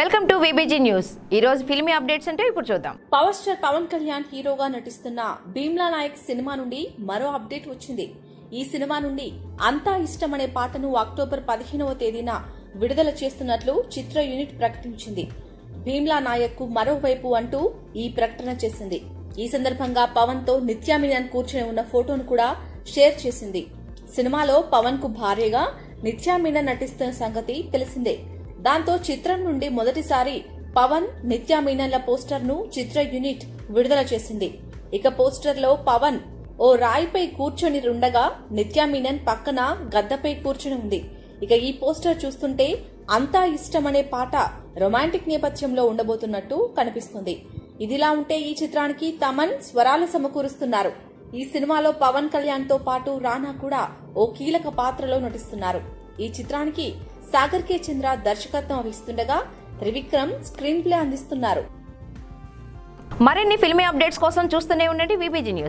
Welcome to VBG news ఈ రోజు filmy updates అంటే ఇప్పుడు చూద్దాం. పవర్ స్టార్ పవన్ కళ్యాణ్ హీరోగా నటిస్తున్న భీమ్లా నాయక్ సినిమా నుండి మరో అప్డేట్ వచ్చింది. ఈ సినిమా నుండి అంతా ఇష్టం అనే పాటను అక్టోబర్ పదిహేనవ తేదీన విడుదల చేస్తున్నట్లు చిత్ర యూనిట్ ప్రకటించింది. భీమ్లా నాయక్కు మరోవైపు అంటూ ఈ ప్రకటన చేసింది. ఈ సందర్భంగా పవన్తో నిత్యా కూర్చుని ఉన్న ఫోటోను కూడా షేర్ చేసింది. సినిమాలో పవన్కు భార్యగా నిత్యామినన్ నటిస్తున్న సంగతి తెలిసిందే. దాంతో చిత్రం నుండి మొదటిసారి పవన్ నిత్యా మీనన్ల పోస్టర్ను చిత్ర యూనిట్ విడుదల చేసింది. ఇక పోస్టర్లో పవన్ ఓ రాయిపై కూర్చొని ఉండగా నిత్యా మీనన్ పక్కన గద్దపై కూర్చుని ఉంది. ఇక ఈ పోస్టర్ చూస్తుంటే అంతా ఇష్టమనే పాట రొమాంటిక్ నేపథ్యంలో ఉండబోతున్నట్టు కనిపిస్తుంది. ఇదిలా ఉంటే ఈ చిత్రానికి తమన్ స్వరాలు సమకూరుస్తున్నారు. ఈ సినిమాలో పవన్ కళ్యాణ్తో పాటు రానా కూడా ఓ కీలక పాత్రలో నటిస్తున్నారు. ఈ చిత్రానికి సాగర్ కే చంద్ర దర్శకత్వం వహిస్తుండగా త్రివిక్రమ్ స్క్రీన్ ప్లే అందిస్తున్నారు. మరిన్ని ఫిల్మీ అప్డేట్స్ కోసం చూస్తూనే ఉండండి విబిజీ న్యూస్